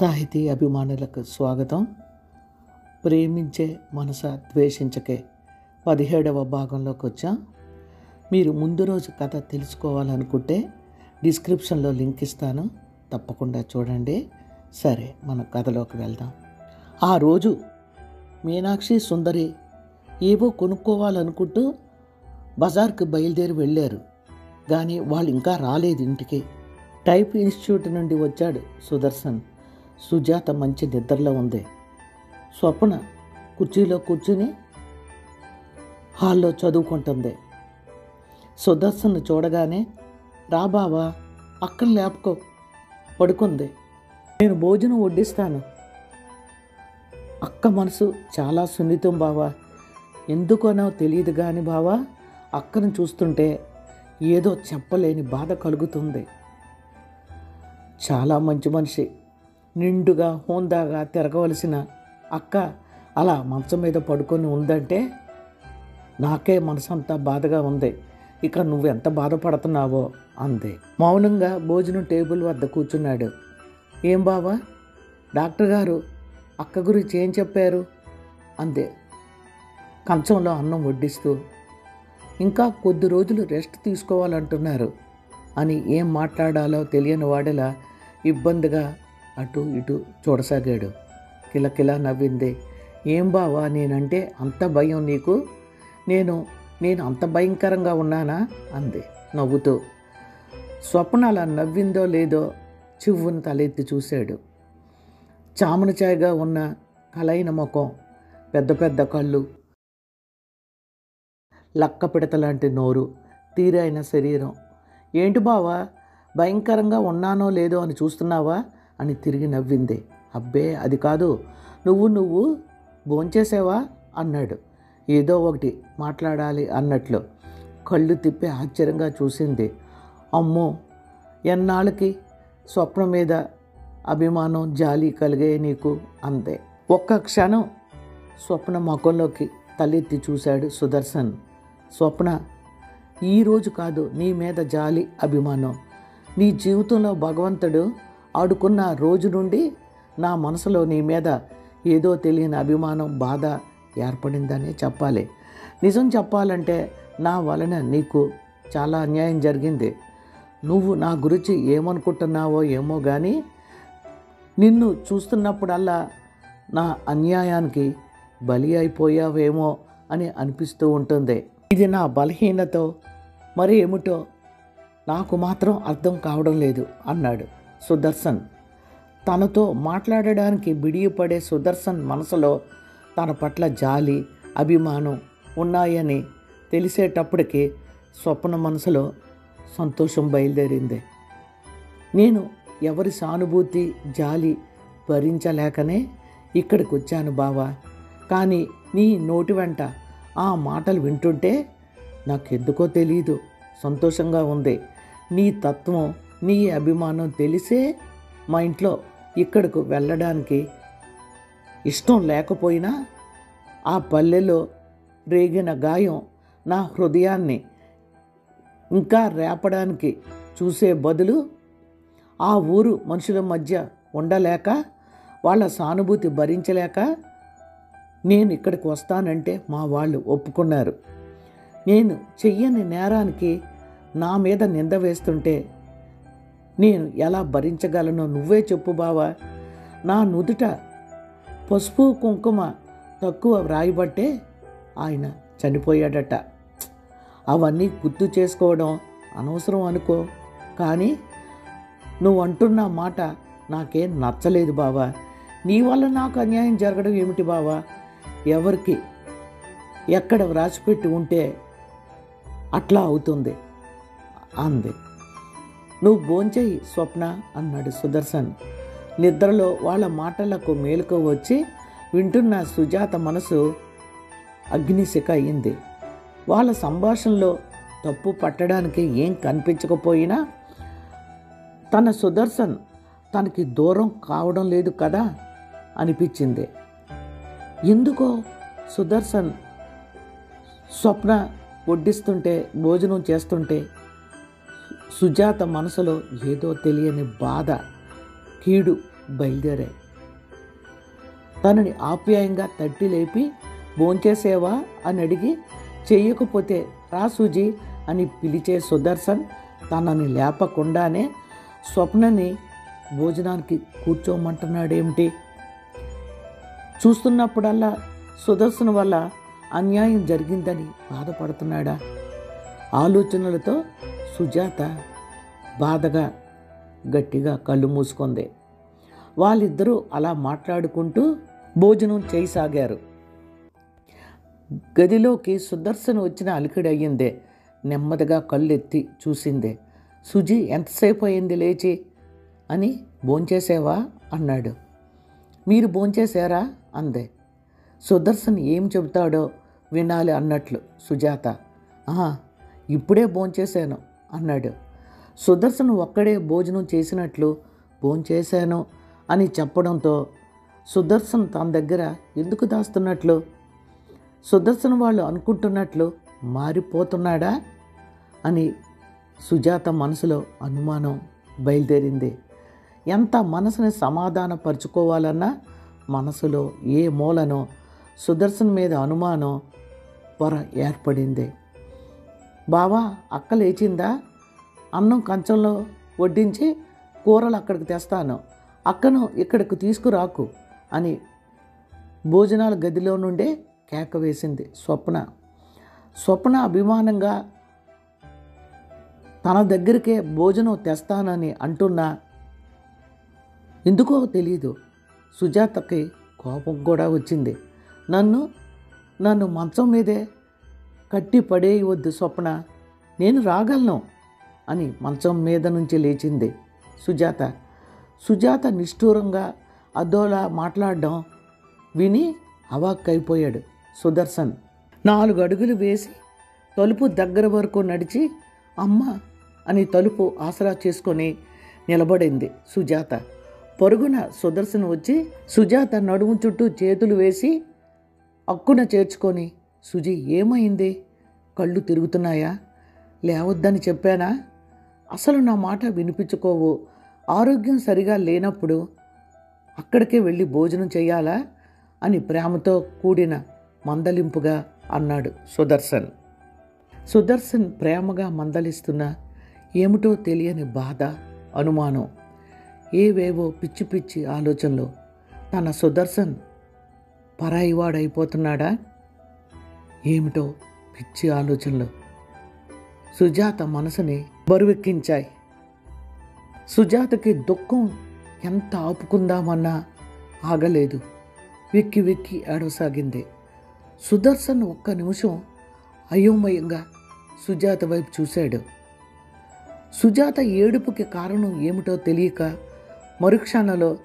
సాహితీ అభిమానులకు స్వాగతం. ప్రేమించే మనస ద్వేషించకే పదిహేడవ భాగంలోకి వచ్చాం మీరు ముందు రోజు కథ తెలుసుకోవాలనుకుంటే డిస్క్రిప్షన్లో లింక్ ఇస్తాను. తప్పకుండా చూడండి. సరే మన కథలోకి వెళ్దాం. ఆ రోజు మీనాక్షి సుందరి ఏవో కొనుక్కోవాలనుకుంటూ బజార్కి బయలుదేరి వెళ్ళారు. కానీ వాళ్ళు ఇంకా రాలేదు ఇంటికి. టైప్ ఇన్స్టిట్యూట్ నుండి వచ్చాడు సుదర్శన్. సుజాత మంచి నిద్రలో ఉంది. స్వప్న కుర్చీలో కూర్చుని హాల్లో చదువుకుంటుంది. సుదర్శన్ చూడగానే రా బావా అక్కడ లేపుకో పడుకుంది. నేను భోజనం వడ్డిస్తాను. అక్క మనసు చాలా సున్నితం బావా. ఎందుకనో తెలియదు కానీ బావా అక్కను చూస్తుంటే ఏదో చెప్పలేని బాధ కలుగుతుంది. చాలా మంచి మనిషి. నిండుగా హోందాగా తిరగవలసిన అక్క అలా మంచం మీద పడుకొని ఉందంటే నాకే మనసంతా బాధగా ఉంది. ఇక నువ్వెంత బాధపడుతున్నావో అంది. మౌనంగా భోజనం టేబుల్ వద్ద కూర్చున్నాడు. ఏం బావా? డాక్టర్ గారు అక్క గురించి ఏం చెప్పారు? అందే. కంచంలో అన్నం వడ్డిస్తూ ఇంకా కొద్ది రోజులు రెస్ట్ తీసుకోవాలంటున్నారు అని ఏం మాట్లాడాలో తెలియని వాడిలా ఇబ్బందిగా అటు ఇటు చూడసాగాడు. కిలకిలా నవ్వింది. ఏం బావా నేనంటే అంత భయం నీకు? నేను నేను అంత భయంకరంగా ఉన్నానా? అంది. నవ్వుతూ. స్వప్న అలా నవ్విందో లేదో చివ్వును తలెత్తి చూశాడు. చామన ఉన్న కలైన ముఖం పెద్ద పెద్ద కళ్ళు లక్క పిడతలాంటి నోరు తీరైన శరీరం. ఏంటి బావా? భయంకరంగా ఉన్నానో లేదో అని చూస్తున్నావా? అని తిరిగి నవ్వింది. అబ్బే అది కాదు. నువ్వు నువ్వు భోంచేసేవా? అన్నాడు. ఏదో ఒకటి మాట్లాడాలి అన్నట్లు కళ్ళు తిప్పి ఆశ్చర్యంగా చూసింది. అమ్మో ఎన్నాళ్ళకి స్వప్నం మీద అభిమానం జాలి కలిగే నీకు? అందే ఒక్క క్షణం స్వప్న ముఖంలోకి తలెత్తి చూశాడు సుదర్శన్. స్వప్న ఈరోజు కాదు నీ మీద జాలి అభిమానం. నీ జీవితంలో భగవంతుడు ఆడుకున్న రోజు నుండి నా మనసులో నీ మీద ఏదో తెలియని అభిమానం బాధ ఏర్పడిందనే చెప్పాలి. నిజం చెప్పాలంటే నా వలన నీకు చాలా అన్యాయం జరిగింది. నువ్వు నా గురించి ఏమనుకుంటున్నావో ఏమో కానీ నిన్ను చూస్తున్నప్పుడల్లా నా అన్యాయానికి బలి అయిపోయావేమో అని అనిపిస్తూ ఉంటుంది. ఇది నా బలహీనతో మరి ఏమిటో నాకు మాత్రం అర్థం కావడం లేదు అన్నాడు. సుదర్శన్. తనతో మాట్లాడడానికి బిడియపడే సుదర్శన్ మనసులో తన పట్ల జాలి అభిమానం ఉన్నాయని తెలిసేటప్పటికి స్వప్న మనసులో సంతోషం బయలుదేరింది. నేను ఎవరి సానుభూతి జాలి భరించలేకనే ఇక్కడికి వచ్చాను బావా. కానీ నీ నోటి వెంట ఆ మాటలు వింటుంటే నాకెందుకో తెలియదు సంతోషంగా ఉంది. నీ తత్వం నీ అభిమానం తెలిసే మా ఇంట్లో ఇక్కడకు వెళ్ళడానికి ఇష్టం లేకపోయినా ఆ పల్లెలో రేగిన గాయం నా హృదయాన్ని ఇంకా రేపడానికి చూసే బదులు ఆ ఊరు మనుషుల మధ్య ఉండలేక వాళ్ళ సానుభూతి భరించలేక నేను ఇక్కడికి వస్తానంటే మా వాళ్ళు ఒప్పుకున్నారు. నేను చెయ్యని నేరానికి నా మీద నింద వేస్తుంటే నేను ఎలా భరించగలనో నువ్వే చెప్పు బావా. నా నుదుట పసుపు కుంకుమ తక్కువ వ్రాయబట్టే ఆయన చనిపోయాడట. అవన్నీ గుర్తు చేసుకోవడం అనవసరం అనుకో. కానీ నువ్వు అంటున్న మాట నాకేం నచ్చలేదు బావా. నీ వల్ల నాకు అన్యాయం జరగడం ఏమిటి బావా? ఎవరికి? ఎక్కడ వ్రాసిపెట్టి ఉంటే అట్లా అవుతుంది. అంది. నువ్వు భోంచేయి స్వప్న అన్నాడు సుదర్శన్. నిద్రలో వాళ్ళ మాటలకు మేలుకు వచ్చి వింటున్న సుజాత మనసు అగ్నిశిఖ అయింది. వాళ్ళ సంభాషణలో తప్పు పట్టడానికి ఏం కనిపించకపోయినా తన సుదర్శన్ తనకి దూరం కావడం లేదు కదా అనిపించింది. ఎందుకో సుదర్శన్ స్వప్న వడ్డిస్తుంటే భోజనం చేస్తుంటే సుజాత మనసులో ఏదో తెలియని బాధ కీడు బయలుదేరాయి. తనని ఆప్యాయంగా తట్టి లేపి భోంచేసేవా? అని అడిగి చెయ్యకపోతే రా సూజీ అని పిలిచే సుదర్శన్ తనని లేపకుండానే స్వప్నని భోజనానికి కూర్చోమంటున్నాడేమిటి? చూస్తున్నప్పుడల్లా సుదర్శన్ వల్ల అన్యాయం జరిగిందని బాధపడుతున్నాడా? ఆలోచనలతో సుజాత బాధగా గట్టిగా కళ్ళు మూసుకుంది. వాళ్ళిద్దరూ అలా మాట్లాడుకుంటూ భోజనం చేయసాగారు. గదిలోకి సుదర్శన్ వచ్చిన అలికిడి అయ్యిందే నెమ్మదిగా కళ్ళెత్తి చూసిందే. సుజీ ఎంతసేపు అయింది లేచి? అని భోంచేసేవా? అన్నాడు. మీరు భోంచేశారా? అందే. సుదర్శన్ ఏం చెబుతాడో వినాలి అన్నట్లు సుజాత. ఆహా ఇప్పుడే భోంచేశాను. అన్నాడు. సుదర్శన్ ఒక్కడే భోజనం చేసినట్లు భోంచేశాను అని చెప్పడంతో సుదర్శన్ తన దగ్గర ఎందుకు దాస్తున్నట్లు? సుదర్శన్ వాళ్ళు అనుకుంటున్నట్లు మారిపోతున్నాడా? అని సుజాత మనసులో అనుమానం బయలుదేరింది. ఎంత మనసుని సమాధానపరుచుకోవాలన్నా మనసులో ఏ మూలనో సుదర్శన్ మీద అనుమానం పొర ఏర్పడింది. బావా అక్క లేచిందా? అన్నం కంచంలో వడ్డించి కూరలు అక్కడికి తెస్తాను. అక్కను ఇక్కడికి తీసుకురాకు అని భోజనాల గదిలో నుండే కేక వేసింది స్వప్న. స్వప్న అభిమానంగా తన దగ్గరికే భోజనం తెస్తానని అంటున్నా. ఎందుకో తెలియదు సుజాతకి కోపం కూడా వచ్చింది. నన్ను నన్ను మంచం మీదే కట్టి పడేయవద్దు స్వప్న. నేను రాగలను అని మంచం మీద నుంచి లేచింది సుజాత. సుజాత నిష్ఠూరంగా అదోలా మాట్లాడడం విని అవాక్కైపోయాడు సుదర్శన్. నాలుగు అడుగులు వేసి తలుపు దగ్గర వరకు నడిచి అమ్మ అని తలుపు ఆసరా చేసుకొని నిలబడింది సుజాత. పొరుగున సుదర్శన్ వచ్చి సుజాత నడుము చుట్టూ చేతులు వేసి అక్కున చేర్చుకొని సుజి ఏమైంది? కళ్ళు తిరుగుతున్నాయా? లేవద్దని చెప్పానా? అసలు నా మాట వినిపించుకోవు. ఆరోగ్యం సరిగా లేనప్పుడు అక్కడికే వెళ్ళి భోజనం చేయాలా అని ప్రేమతో కూడిన మందలింపుగా అన్నాడు సుదర్శన్. సుదర్శన్ ప్రేమగా మందలిస్తున్న ఏమిటో తెలియని బాధ అనుమానం ఏవేవో పిచ్చి పిచ్చి ఆలోచనలు. తన సుదర్శన్ పరాయివాడైపోతున్నాడా? ఏమిటో పిచ్చి ఆలోచనలు సుజాత మనసుని బరువెక్కించాయి. సుజాతకి దుఃఖం ఎంత ఆపుకుందామన్నా ఆగలేదు. వెక్కి వెక్కి ఏడవసాగింది. సుదర్శన్ ఒక్క నిమిషం అయోమయంగా సుజాత వైపు చూశాడు. సుజాత ఏడుపుకి కారణం ఏమిటో తెలియక మరుక్షణలో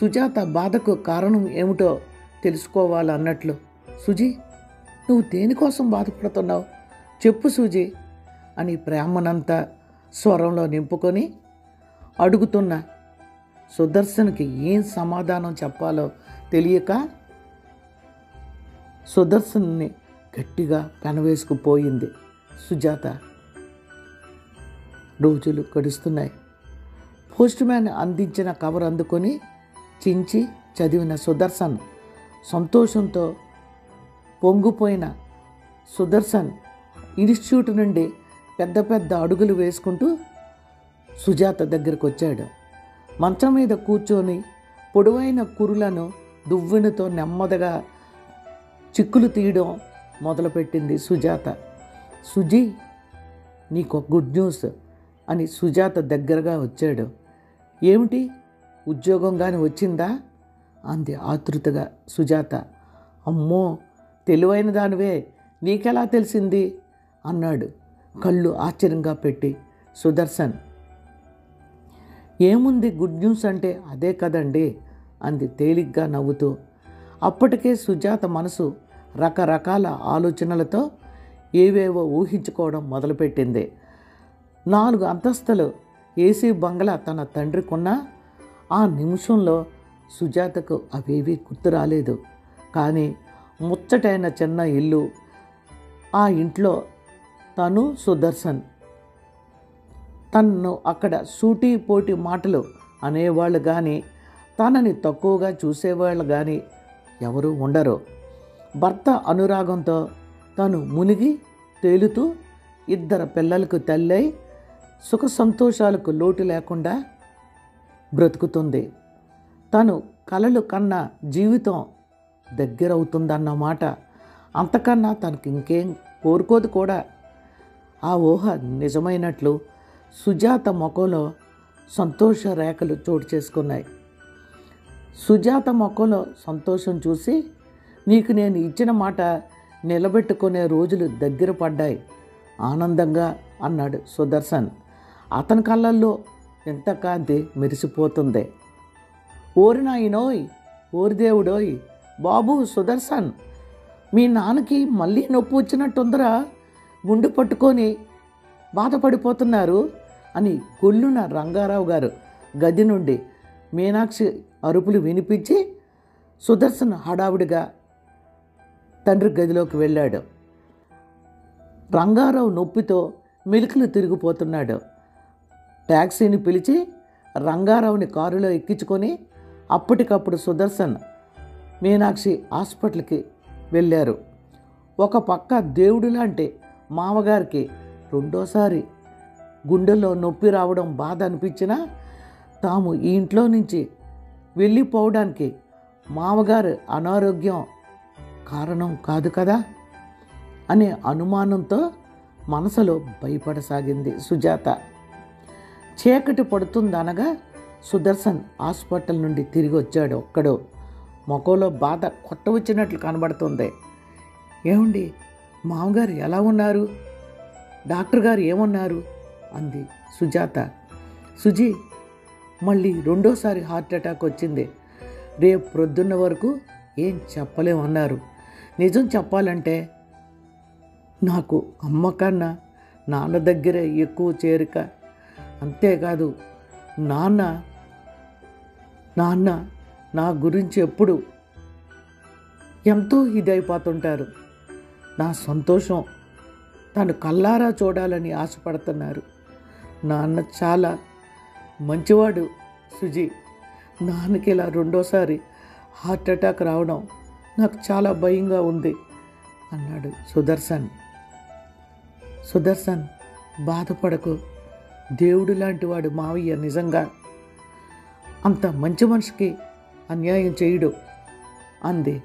సుజాత బాధకు కారణం ఏమిటో తెలుసుకోవాలన్నట్లు. సుజీ నువ్వు దేనికోసం బాధపడుతున్నావు? చెప్పు సూజీ అని ప్రేమనంతా స్వరంలో నింపుకొని అడుగుతున్న సుదర్శన్కి ఏం సమాధానం చెప్పాలో తెలియక సుదర్శన్ని గట్టిగా పెనవేసుకుపోయింది సుజాత. రోజులు గడుస్తున్నాయి. పోస్ట్ మ్యాన్ అందించిన కవర్ అందుకొని చించి చదివిన సుదర్శన్ సంతోషంతో పొంగిపోయిన సుదర్శన్ ఇన్స్టిట్యూట్ నుండి పెద్ద పెద్ద అడుగులు వేసుకుంటూ సుజాత దగ్గరికి వచ్చాడు మంచం మీద కూర్చొని పొడవైన కురులను దువ్వెనతో నెమ్మదిగా చిక్కులు తీయడం మొదలుపెట్టింది సుజాత. సుజీ నీకు గుడ్ న్యూస్ అని సుజాత దగ్గరగా వచ్చాడు. ఏమిటి? ఉద్యోగం కానీ వచ్చిందా? అంది ఆతృతగా సుజాత. అమ్మో తెలివైన దానివే నీకెలా తెలిసింది? అన్నాడు. కళ్ళు ఆశ్చర్యంగా పెట్టి సుదర్శన్. ఏముంది గుడ్ న్యూస్ అంటే అదే కదండి? అంది తేలిగ్గా నవ్వుతూ. అప్పటికే సుజాత మనసు రకరకాల ఆలోచనలతో ఏవేవో ఊహించుకోవడం మొదలుపెట్టింది. నాలుగు అంతస్తులు ఏసీ బంగ్లా తన తండ్రికున్న ఆ నిమిషంలో సుజాతకు అవేవీ గుర్తు రాలేదు కానీ ముచ్చటైన చిన్న ఇల్లు ఆ ఇంట్లో తను సుదర్శన్. తన్ను అక్కడ సూటి పోటీ మాటలు అనేవాళ్ళు కానీ తనని తక్కువగా చూసేవాళ్ళు కానీ ఎవరూ ఉండరు. భర్త అనురాగంతో తను మునిగి తేలుతూ ఇద్దరు పిల్లలకు తల్లై సుఖ సంతోషాలకు లోటు లేకుండా బ్రతుకుతుంది. తను కలలు కన్న జీవితం దగ్గరవుతుందన్నమాట. అంతకన్నా తనకి ఇంకేం కోరుకోదు కూడా. ఆ ఊహ నిజమైనట్లు సుజాత ముఖంలో సంతోష రేఖలు చోటు చేసుకున్నాయి. సుజాత మొక్కలో సంతోషం చూసి నీకు నేను ఇచ్చిన మాట నిలబెట్టుకునే రోజులు దగ్గర పడ్డాయి. ఆనందంగా అన్నాడు సుదర్శన్. అతని కళ్ళల్లో ఎంత కాంతి మెరిసిపోతుంది. ఓరి నాయనోయ్ ఓరి దేవుడోయ్ బాబు సుదర్శన్ మీ నాన్నకి మళ్ళీ నొప్పి వచ్చినట్టుందర గుండు పట్టుకొని బాధపడిపోతున్నారు అని కొల్లున రంగారావు గారు గది నుండి మీనాక్షి అరుపులు వినిపించి సుదర్శన్ హడావుడిగా తండ్రి గదిలోకి వెళ్ళాడు. రంగారావు నొప్పితో మెలికలు తిరిగిపోతున్నాడు. ట్యాక్సీని పిలిచి రంగారావుని కారులో ఎక్కించుకొని అప్పటికప్పుడు సుదర్శన్ మీనాక్షి హాస్పిటల్కి వెళ్ళారు. ఒక పక్క దేవుడు లాంటి మామగారికి రెండోసారి గుండెల్లో నొప్పి రావడం బాధ అనిపించినా తాము ఈ ఇంట్లో నుంచి వెళ్ళిపోవడానికి మామగారు అనారోగ్యం కారణం కాదు కదా? అనే అనుమానంతో మనసులో భయపడసాగింది సుజాత. చీకటి పడుతుందనగా సుదర్శన్ హాస్పిటల్ నుండి తిరిగి వచ్చాడు ఒక్కడు. మొఖంలో బాధ కొట్టవచ్చినట్లు కనబడుతుంది. ఏమండి? మామగారు ఎలా ఉన్నారు? డాక్టర్ గారు ఏమన్నారు? అంది సుజాత. సుజీ మళ్ళీ రెండోసారి హార్ట్ అటాక్ వచ్చింది. రేపు ప్రొద్దున్న వరకు ఏం చెప్పలేమన్నారు. నిజం చెప్పాలంటే నాకు అమ్మ కన్నా నాన్న దగ్గరే ఎక్కువ చేరిక. అంతేకాదు నాన్న నాన్న నా గురించి ఎప్పుడు ఎంతో ఇదైపోతుంటారు. నా సంతోషం తను కల్లారా చూడాలని ఆశపడుతున్నారు. నాన్న చాలా మంచివాడు సుజీ. నాన్నకి ఇలా రెండోసారి హార్ట్ అటాక్ రావడం నాకు చాలా భయంగా ఉంది అన్నాడు సుదర్శన్. సుదర్శన్ బాధపడకు. దేవుడు లాంటి వాడు మావయ్య నిజంగా. అంత మంచి మనిషికి అన్యాయం చేయడు అంది.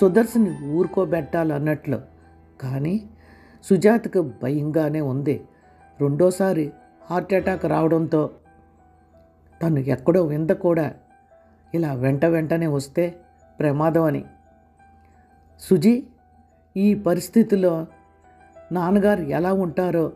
సుదర్శని ఊరుకోబెట్టాలన్నట్లు. కానీ సుజాతకు భయంగానే ఉంది. రెండోసారి హార్ట్ అటాక్ రావడంతో తను ఎక్కడో వింత కూడా. ఇలా వెంట వెంటనే వస్తే ప్రమాదం అని. సుజీ ఈ పరిస్థితిలో నాన్నగారు ఎలా ఉంటారో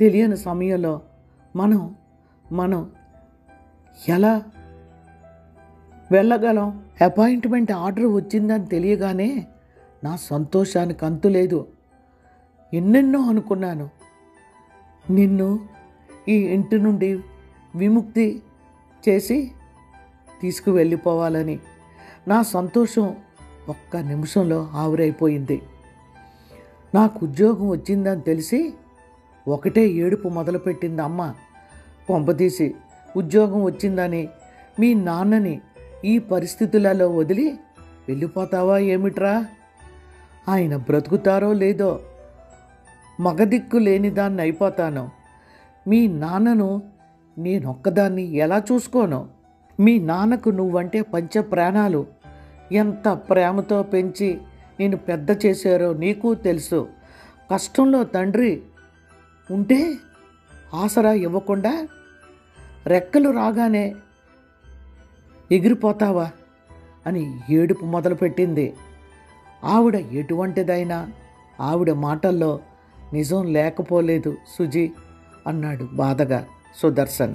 తెలియని సమయంలో మనం మనం ఎలా వెళ్ళగలం. అపాయింట్మెంట్ ఆర్డర్ వచ్చిందని తెలియగానే నా సంతోషానికి అంతు లేదు. ఎన్నెన్నో అనుకున్నాను. నిన్ను ఈ ఇంటి నుండి విముక్తి చేసి తీసుకువెళ్ళిపోవాలని. నా సంతోషం ఒక్క నిమిషంలో ఆవిరైపోయింది. నాకు ఉద్యోగం వచ్చిందని తెలిసి ఒకటే ఏడుపు మొదలుపెట్టింది అమ్మ. కొంపతీసి ఉద్యోగం వచ్చిందని మీ నాన్నని ఈ పరిస్థితులలో వదిలి వెళ్ళిపోతావా ఏమిట్రా? ఆయన బ్రతుకుతారో లేదో మగదిక్కు లేని దాన్ని అయిపోతాను. మీ నాన్నను నేనొక్కదాన్ని ఎలా చూసుకోను? మీ నాన్నకు నువ్వంటే పంచ ప్రాణాలు. ఎంత ప్రేమతో పెంచి నేను పెద్ద చేశారో నీకు తెలుసు. కష్టంలో తండ్రి ఉంటే ఆసరా ఇవ్వకుండా రెక్కలు రాగానే ఎగిరిపోతావా? అని ఏడుపు మొదలుపెట్టింది. ఆవిడ ఎటువంటిదైనా? ఆవిడ మాటల్లో నిజం లేకపోలేదు సుజీ అన్నాడు బాధగా సుదర్శన్.